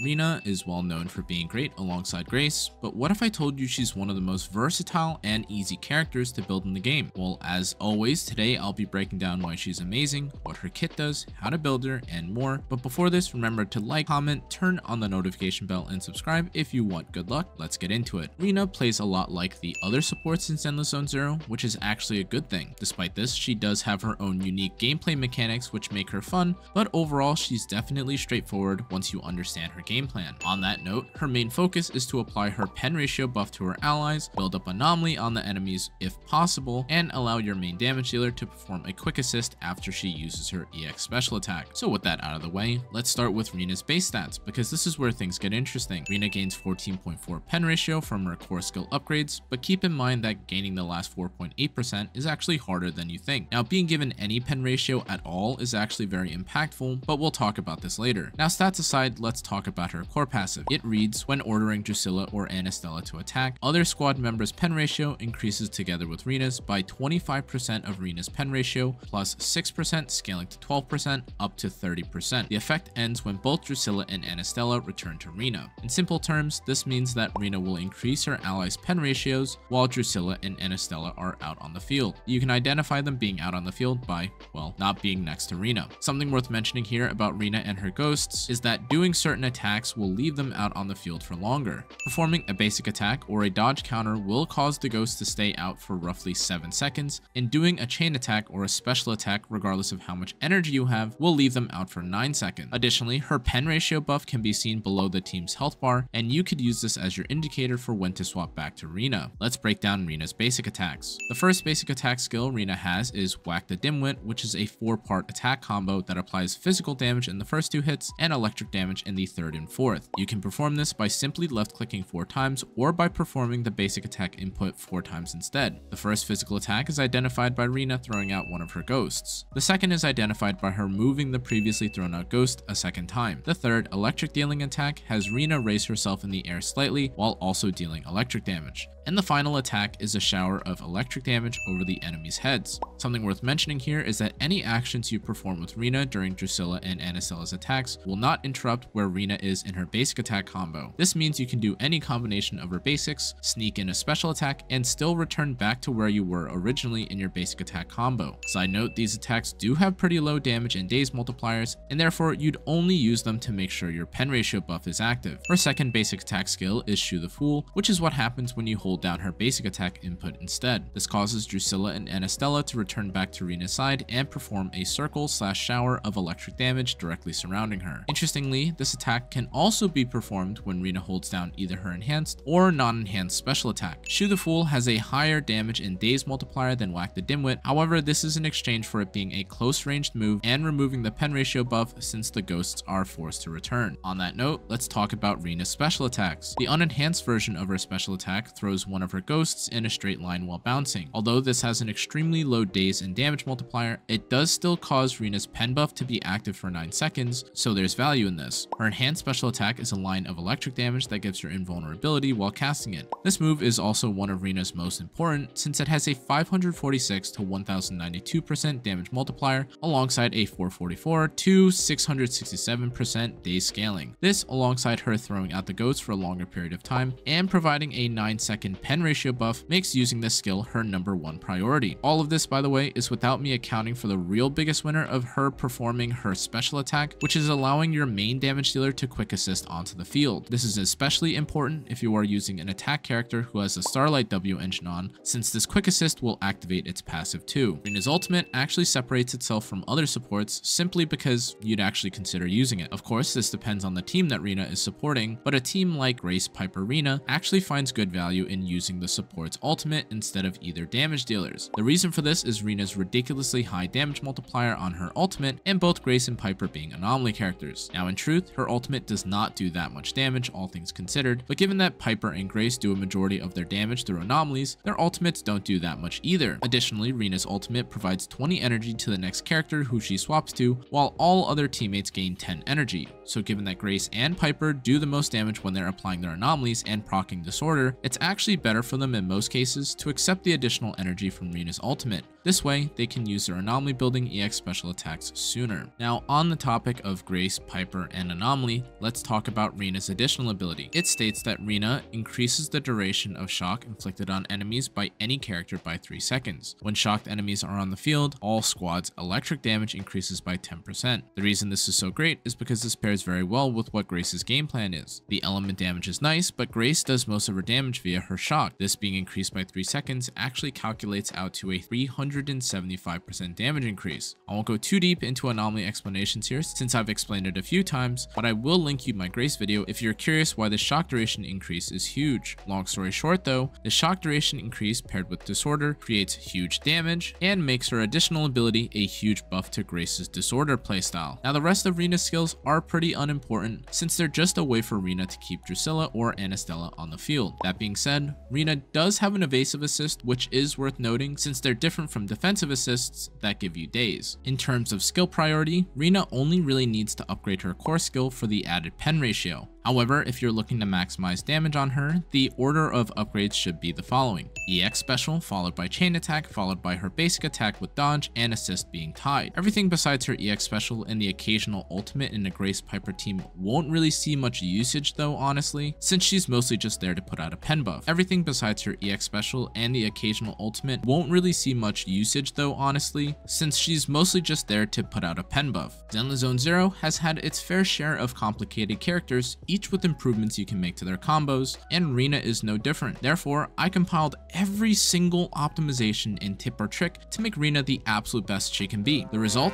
Rina is well known for being great alongside Grace, but what if I told you she's one of the most versatile and easy characters to build in the game? Well, as always, today I'll be breaking down why she's amazing, what her kit does, how to build her, and more. But before this, remember to like, comment, turn on the notification bell, and subscribe if you want good luck. Let's get into it. Rina plays a lot like the other supports in Zenless Zone Zero, which is actually a good thing. Despite this, she does have her own unique gameplay mechanics which make her fun, but overall she's definitely straightforward once you understand her game plan. On that note, her main focus is to apply her pen ratio buff to her allies, build up anomaly on the enemies if possible, and allow your main damage dealer to perform a quick assist after she uses her EX special attack. So with that out of the way, let's start with Rina's base stats, because this is where things get interesting. Rina gains 14.4 pen ratio from her core skill upgrades, but keep in mind that gaining the last 4.8% is actually harder than you think. Now being given any pen ratio at all is actually very impactful, but we'll talk about this later. Now stats aside, let's talk about her core passive. It reads, when ordering Drusilla or Anastella to attack, other squad members' pen ratio increases together with Rina's by 25% of Rina's pen ratio, plus 6% scaling to 12%, up to 30%. The effect ends when both Drusilla and Anastella return to Rina. In simple terms, this means that Rina will increase her allies' pen ratios while Drusilla and Anastella are out on the field. You can identify them being out on the field by, well, not being next to Rina. Something worth mentioning here about Rina and her ghosts is that doing certain attacks will leave them out on the field for longer. Performing a basic attack or a dodge counter will cause the ghost to stay out for roughly 7 seconds, and doing a chain attack or a special attack regardless of how much energy you have will leave them out for 9 seconds. Additionally, her pen ratio buff can be seen below the team's health bar, and you could use this as your indicator for when to swap back to Rina. Let's break down Rina's basic attacks. The first basic attack skill Rina has is Whack the Dimwit, which is a 4-part attack combo that applies physical damage in the first two hits and electric damage in the third and fourth. You can perform this by simply left clicking 4 times or by performing the basic attack input 4 times instead. The first physical attack is identified by Rina throwing out one of her ghosts. The second is identified by her moving the previously thrown out ghost a second time. The third, electric dealing attack, has Rina raise herself in the air slightly while also dealing electric damage and the final attack is a shower of electric damage over the enemy's heads. Something worth mentioning here is that any actions you perform with Rina during Drusilla and Anastella's attacks will not interrupt where Rina is in her basic attack combo. This means you can do any combination of her basics, sneak in a special attack, and still return back to where you were originally in your basic attack combo. Side note, these attacks do have pretty low damage and daze multipliers, and therefore you'd only use them to make sure your pen ratio buff is active. Her second basic attack skill is Shoe the Fool, which is what happens when you hold hold down her basic attack input instead. This causes Drusilla and Anastella to return back to Rina's side and perform a circle slash shower of electric damage directly surrounding her. Interestingly, this attack can also be performed when Rina holds down either her enhanced or non-enhanced special attack. Shoe the Fool has a higher damage and daze multiplier than Whack the Dimwit, however this is in exchange for it being a close ranged move and removing the pen ratio buff since the ghosts are forced to return. On that note, let's talk about Rina's special attacks. The unenhanced version of her special attack throws one of her ghosts in a straight line while bouncing. Although this has an extremely low daze and damage multiplier, it does still cause Rina's pen buff to be active for 9 seconds, so there's value in this. Her enhanced special attack is a line of electric damage that gives her invulnerability while casting it. This move is also one of Rina's most important since it has a 546 to 1092% damage multiplier alongside a 444 to 667% daze scaling. This alongside her throwing out the ghosts for a longer period of time and providing a 9 second pen ratio buff makes using this skill her number one priority. All of this, by the way, is without me accounting for the real biggest winner of her performing her special attack, which is allowing your main damage dealer to quick assist onto the field. This is especially important if you are using an attack character who has a Starlight W engine on, since this quick assist will activate its passive too. Rina's ultimate actually separates itself from other supports simply because you'd actually consider using it. Of course, this depends on the team that Rina is supporting, but a team like Grace Piper Rina actually finds good value in using the support's ultimate instead of either damage dealers. The reason for this is Rina's ridiculously high damage multiplier on her ultimate and both Grace and Piper being anomaly characters. Now in truth, her ultimate does not do that much damage all things considered, but given that Piper and Grace do a majority of their damage through anomalies, their ultimates don't do that much either. Additionally, Rina's ultimate provides 20 energy to the next character who she swaps to, while all other teammates gain 10 energy. So given that Grace and Piper do the most damage when they're applying their anomalies and proccing disorder, it's actually actually better for them in most cases to accept the additional energy from Rina's ultimate. This way, they can use their anomaly building EX special attacks sooner. Now, on the topic of Grace, Piper, and Anomaly, let's talk about Rina's additional ability. It states that Rina increases the duration of shock inflicted on enemies by any character by 3 seconds. When shocked enemies are on the field, all squads' electric damage increases by 10%. The reason this is so great is because this pairs very well with what Grace's game plan is. The element damage is nice, but Grace does most of her damage via her shock. This being increased by 3 seconds actually calculates out to a 375% damage increase. I won't go too deep into anomaly explanations here since I've explained it a few times, but I will link you my Grace video if you're curious why the shock duration increase is huge. Long story short though, the shock duration increase paired with Disorder creates huge damage and makes her additional ability a huge buff to Grace's Disorder playstyle. Now the rest of Rina's skills are pretty unimportant since they're just a way for Rina to keep Drusilla or Anastella on the field. That being said, Rina does have an evasive assist which is worth noting since they're different from defensive assists that give you daze. In terms of skill priority, Rina only really needs to upgrade her core skill for the added pen ratio. However, if you're looking to maximize damage on her, the order of upgrades should be the following. EX special, followed by chain attack, followed by her basic attack with dodge and assist being tied. Everything besides her EX special and the occasional ultimate in a Grace Piper team won't really see much usage though honestly, since she's mostly just there to put out a pen buff. Everything besides her EX special and the occasional ultimate won't really see much usage though honestly, since she's mostly just there to put out a pen buff. Zenless Zone Zero has had its fair share of complicated characters, each with improvements you can make to their combos, and Rina is no different. Therefore, I compiled every single optimization and tip or trick to make Rina the absolute best she can be. The result?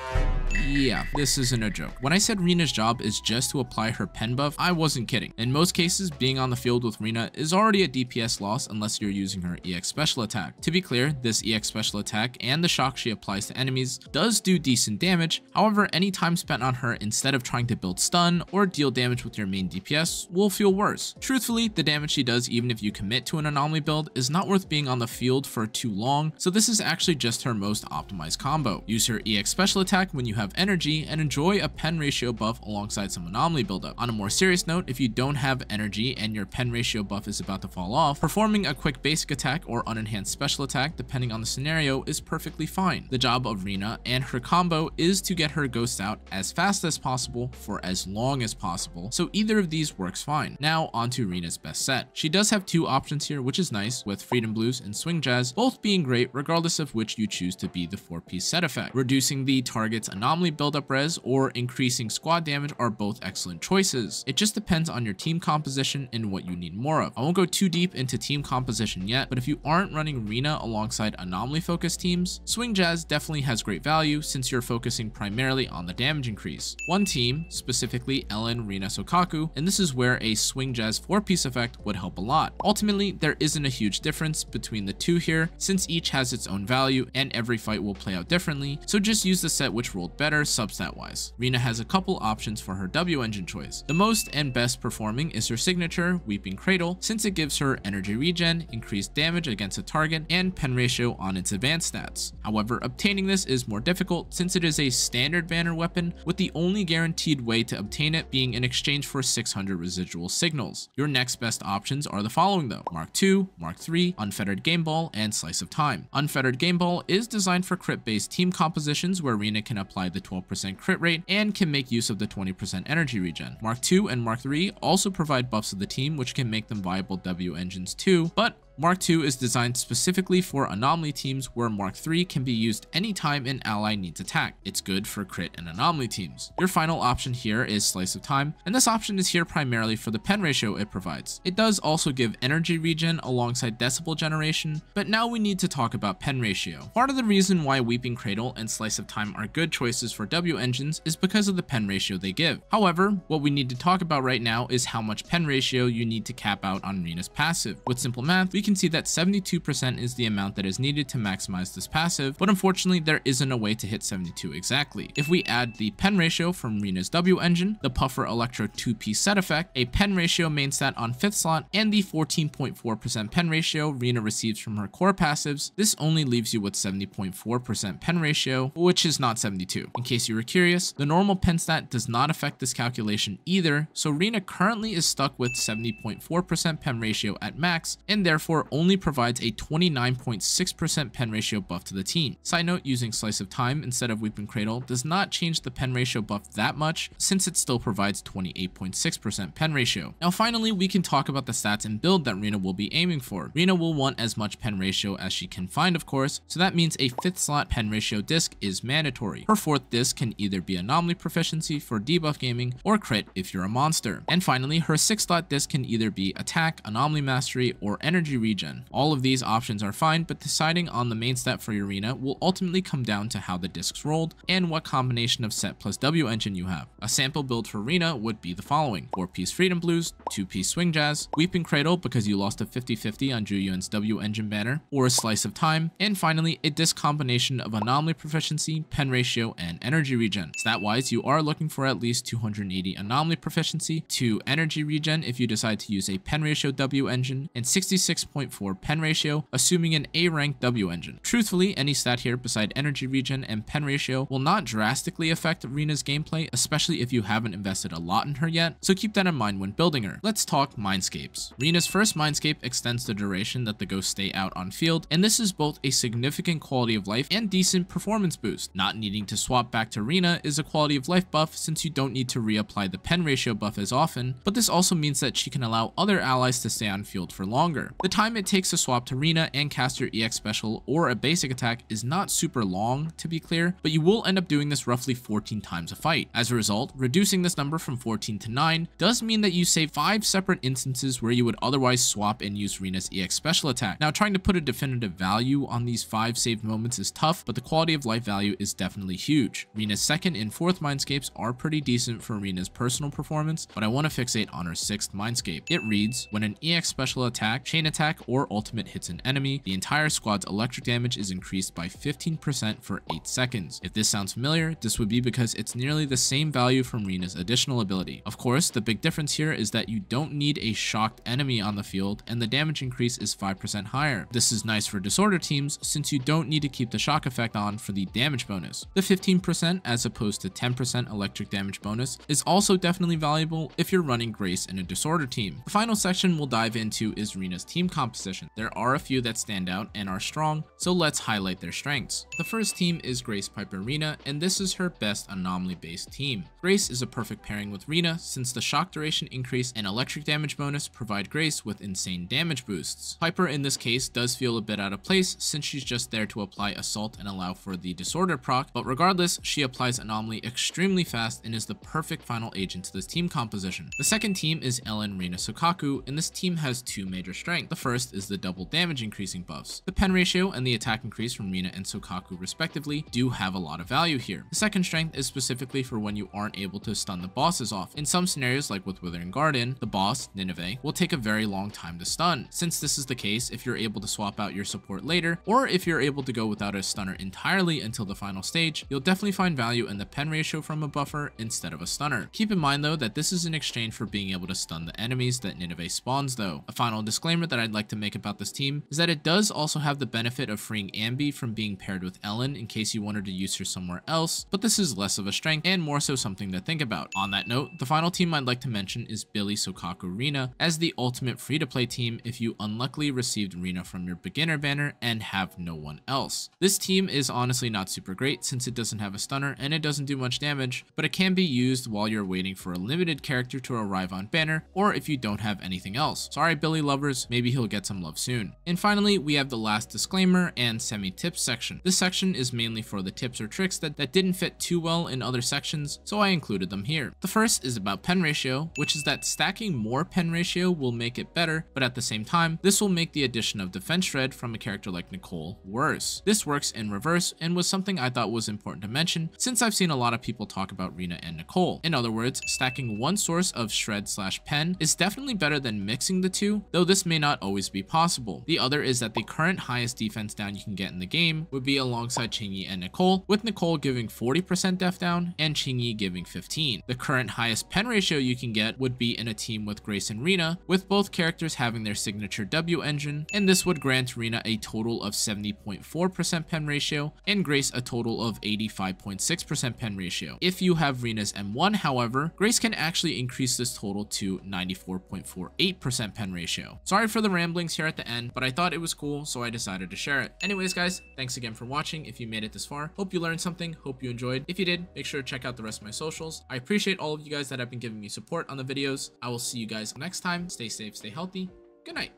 Yeah, this isn't a joke. When I said Rina's job is just to apply her pen buff, I wasn't kidding. In most cases, being on the field with Rina is already a DPS loss unless you're using her EX special attack. To be clear, this EX special attack and the shock she applies to enemies does do decent damage, however, any time spent on her instead of trying to build stun or deal damage with your main DPS will feel worse. Truthfully, the damage she does even if you commit to an anomaly build is not worth being on the field for too long, so this is actually just her most optimized combo. Use her EX special attack when you have energy and enjoy a pen ratio buff alongside some anomaly buildup. On a more serious note, if you don't have energy and your pen ratio buff is about to fall off, performing a quick basic attack or unenhanced special attack depending on the scenario is perfectly fine. The job of Rina and her combo is to get her ghost out as fast as possible for as long as possible, so either of these works fine. Now onto Rina's best set. She does have two options here, which is nice, with Freedom Blues and Swing Jazz, both being great regardless of which you choose to be the 4-piece set effect. Reducing the target's anomaly buildup res or increasing squad damage are both excellent choices. It just depends on your team composition and what you need more of. I won't go too deep into team composition yet, but if you aren't running Rina alongside anomaly focused teams, Swing Jazz definitely has great value since you're focusing primarily on the damage increase. One team, specifically Ellen, Rina, Sokaku, and this is where a Swing Jazz 4-piece effect would help a lot. Ultimately, there isn't a huge difference between the two here since each has its own value and every fight will play out differently, so just use the set which rolled better substat wise. Rina has a couple options for her W engine choice. The most and best performing is her signature, Weeping Cradle, since it gives her energy regen, increased damage against a target, and pen ratio on its advanced stats. However, obtaining this is more difficult since it is a standard banner weapon with the only guaranteed way to obtain it being in exchange for 600 residual signals. Your next best options are the following though, Mark II, Mark III, Unfettered Game Ball, and Slice of Time. Unfettered Game Ball is designed for crit based team compositions where Rina can apply the 12% crit rate and can make use of the 20% energy regen. Mark II and Mark III also provide buffs to the team which can make them viable W engines too, but Mark II is designed specifically for anomaly teams where Mark III can be used anytime an ally needs attack. It's good for crit and anomaly teams. Your final option here is Slice of Time, and this option is here primarily for the pen ratio it provides. It does also give energy regen alongside decibel generation, but now we need to talk about pen ratio. Part of the reason why Weeping Cradle and Slice of Time are good choices for W engines is because of the pen ratio they give. However, what we need to talk about right now is how much pen ratio you need to cap out on Rina's passive. With simple math, we can see that 72% is the amount that is needed to maximize this passive, but unfortunately there isn't a way to hit 72 exactly. If we add the pen ratio from Rina's W engine, the Puffer Electro 2-piece set effect, a pen ratio main stat on 5th slot, and the 14.4% pen ratio Rina receives from her core passives, this only leaves you with 70.4% pen ratio, which is not 72. In case you were curious, the normal pen stat does not affect this calculation either, so Rina currently is stuck with 70.4% pen ratio at max, and therefore only provides a 29.6% pen ratio buff to the team. Side note, using Slice of Time instead of Weeping Cradle does not change the pen ratio buff that much since it still provides 28.6% pen ratio. Now finally, we can talk about the stats and build that Rina will be aiming for. Rina will want as much pen ratio as she can find of course, so that means a 5th slot pen ratio disc is mandatory. Her 4th disc can either be Anomaly Proficiency for debuff gaming or crit if you're a monster. And finally, her 6th slot disc can either be Attack, Anomaly Mastery, or Energy Regen. All of these options are fine, but deciding on the main stat for your Rina will ultimately come down to how the discs rolled and what combination of set plus W engine you have. A sample build for Rina would be the following. 4-piece Freedom Blues, 2-piece Swing Jazz, Weeping Cradle because you lost a 50-50 on Zhu W engine banner, or a Slice of Time, and finally a disc combination of Anomaly Proficiency, Pen Ratio, and Energy Regen. Stat-wise, you are looking for at least 280 Anomaly Proficiency, 2 Energy Regen if you decide to use a Pen Ratio W engine, and 66.4 Pen Ratio, assuming an A rank W engine. Truthfully, any stat here beside Energy Regen and Pen Ratio will not drastically affect Rina's gameplay, especially if you haven't invested a lot in her yet, so keep that in mind when building her. Let's talk Mindscapes. Rina's first Mindscape extends the duration that the ghosts stay out on field, and this is both a significant quality of life and decent performance boost. Not needing to swap back to Rina is a quality of life buff since you don't need to reapply the pen ratio buff as often, but this also means that she can allow other allies to stay on field for longer. The time it takes to swap to Rina and cast your EX special or a basic attack is not super long, to be clear, but you will end up doing this roughly 14 times a fight. As a result, reducing this number from 14 to 9 does mean that you save 5 separate instances where you would otherwise swap and use Rina's EX special attack. Now, trying to put a definitive value on these 5 saved moments is tough, but the quality of life value is definitely huge. Rina's second and fourth Mindscapes are pretty decent for Rina's personal performance, but I want to fixate on her 6th Mindscape. It reads, when an EX special attack, chain attack, or ultimate hits an enemy, the entire squad's electric damage is increased by 15% for 8 seconds. If this sounds familiar, this would be because it's nearly the same value from Rina's additional ability. Of course, the big difference here is that you don't need a shocked enemy on the field, and the damage increase is 5% higher. This is nice for disorder teams since you don't need to keep the shock effect on for the damage bonus. The 15% as opposed to 10% electric damage bonus is also definitely valuable if you're running Grace in a disorder team. The final section we'll dive into is Rina's team composition. There are a few that stand out and are strong, so let's highlight their strengths. The first team is Grace Piper Rina, and this is her best anomaly based team. Grace is a perfect pairing with Rina since the shock duration increase and electric damage bonus provide Grace with insane damage boosts. Piper in this case does feel a bit out of place since she's just there to apply assault and allow for the disorder proc, but regardless, she applies anomaly extremely fast and is the perfect final agent to this team composition. The second team is Ellen Rina Sokaku, and this team has two major strengths. The first is the double damage increasing buffs. The pen ratio and the attack increase from Rina and Sokaku respectively do have a lot of value here. The second strength is specifically for when you aren't able to stun the bosses off. In some scenarios like with Withering Garden, the boss, Nineveh, will take a very long time to stun. Since this is the case if you're able to swap out your support later, or if you're able to go without a stunner entirely until the final stage, you'll definitely find value in the pen ratio from a buffer instead of a stunner. Keep in mind though that this is in exchange for being able to stun the enemies that Nineveh spawns though. A final disclaimer that I'd like to make about this team is that it does also have the benefit of freeing Anby from being paired with Ellen in case you wanted to use her somewhere else, but this is less of a strength and more so something to think about. On that note, the final team I'd like to mention is Billy Sokaku Rina as the ultimate free-to-play team if you unluckily received Rina from your beginner banner and have no one else. This team is honestly not super great since it doesn't have a stunner and it doesn't do much damage, but it can be used while you're waiting for a limited character to arrive on banner or if you don't have anything else. Sorry Billy lovers, maybe he'll get some love soon. And finally, we have the last disclaimer and semi-tips section. This section is mainly for the tips or tricks that, that didn't fit too well in other sections, so I included them here. The first is about pen ratio, which is that stacking more pen ratio will make it better, but at the same time, this will make the addition of defense shred from a character like Nicole worse. This works in reverse and was something I thought was important to mention since I've seen a lot of people talk about Rina and Nicole. In other words, stacking one source of shred slash pen is definitely better than mixing the two, though this may not always be possible. The other is that the current highest defense down you can get in the game would be alongside Qingyi and Nicole, with Nicole giving 40% def down and Qingyi giving 15. The current highest pen ratio you can get would be in a team with Grace and Rina, with both characters having their signature W engine, and this would grant Rina a total of 70.4% pen ratio and Grace a total of 85.6% pen ratio. If you have Rina's M1, however, Grace can actually increase this total to 94.48% pen ratio. Sorry for the rant ramblings here at the end, but I thought it was cool, so I decided to share it. Anyways, guys, thanks again for watching if you made it this far. Hope you learned something, hope you enjoyed. If you did, make sure to check out the rest of my socials. I appreciate all of you guys that have been giving me support on the videos. I will see you guys next time. Stay safe, stay healthy. Good night.